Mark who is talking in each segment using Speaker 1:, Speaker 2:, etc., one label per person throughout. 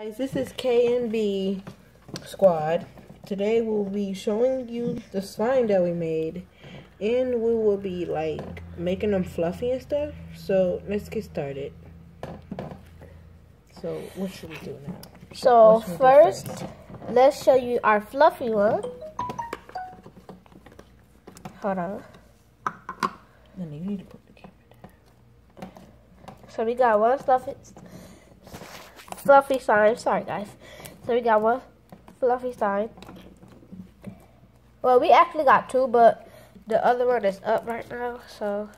Speaker 1: Guys, this is KNB Squad. Today we'll be showing you the slime that we made. And we will be like making them fluffy and stuff. So let's get started. So what should we do now?
Speaker 2: So first, first, let's show you our fluffy one. Hold on.
Speaker 1: Then you need to put the camera down.
Speaker 2: So we got one fluffy fluffy sign. Sorry guys. So we got one fluffy sign. Well, we actually got two, but the other one is up right now, so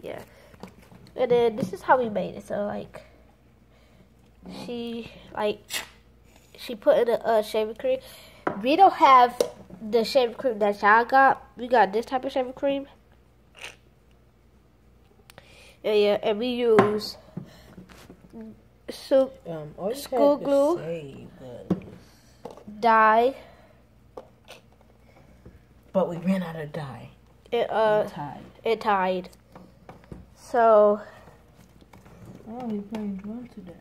Speaker 2: yeah. And then this is how we made it. So like, she like she put in a uh, shaving cream. We don't have the shaving cream that y'all got. We got this type of shaving cream. Yeah, yeah, and we use so
Speaker 1: um, school glue, say,
Speaker 2: dye.
Speaker 1: But we ran out of dye.
Speaker 2: It uh, it tied. It tied. So.
Speaker 1: Oh, you playing drunk today.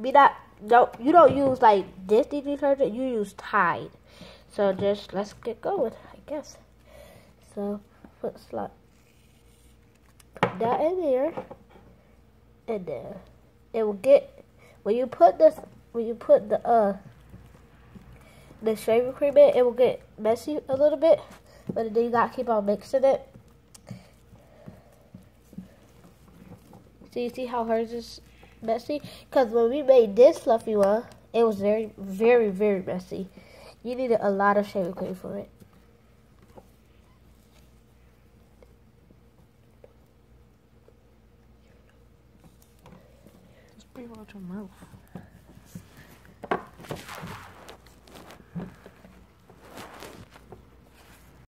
Speaker 2: Be that no, you don't use like this detergent. You use Tide. So just let's get going, I guess. So put slot that in there, and then it will get when you put this when you put the uh the shaving cream in, it will get messy a little bit, but then you gotta keep on mixing it So you see how hers is messy? Because when we made this fluffy one, it was very, very, very messy. You needed a lot of shaving cream for it.
Speaker 1: It out your mouth.